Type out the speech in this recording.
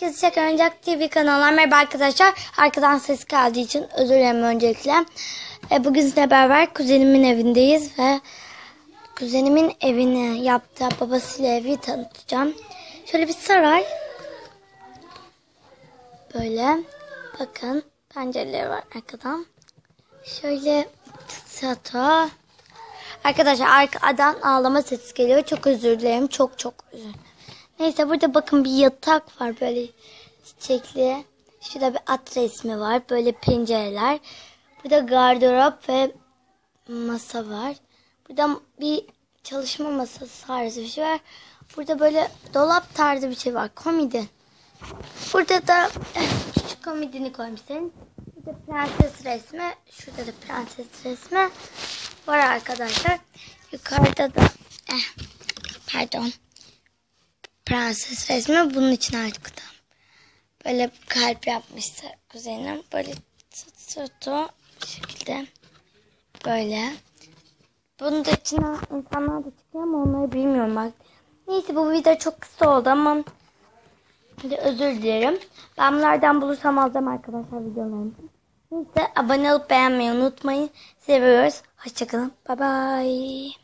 Kızçak Oyuncak TV kanalına merhaba arkadaşlar. Arkadan ses geldiği için özür dilerim öncelikle. E, bugün sizinle beraber kuzenimin evindeyiz ve kuzenimin evini yaptığı babasıyla evi tanıtacağım. Şöyle bir saray. Böyle. Bakın pencereleri var arkadan. Şöyle sato. Arkadaşlar arkadan ağlama sesi geliyor. Çok özür dilerim. Çok çok özür dilerim. Neyse burada bakın bir yatak var böyle çiçekli. Şurada bir at resmi var. Böyle pencereler. Burada gardırop ve masa var. Burada bir çalışma masası tarzı bir şey var. Burada böyle dolap tarzı bir şey var. Komodin. Burada da eh, şu komodini koymuşsun. Burada prenses resmi. Şurada da prenses resmi var arkadaşlar. Yukarıda da eh, pardon prenses resmi bunun için artık Böyle kalp yapmıştı kuzenim. Böyle tut tutu bu şekilde. Böyle. Bunun da içine insanlar da çıkıyor ama onları bilmiyorum bak. Neyse bu video çok kısa oldu ama Hadi özür dilerim. Ben bunlardan bulursam alacağım arkadaşlar videolarımı. Neyse abone olup beğenmeyi unutmayın. Seviyoruz. Hoşçakalın. Bye bye.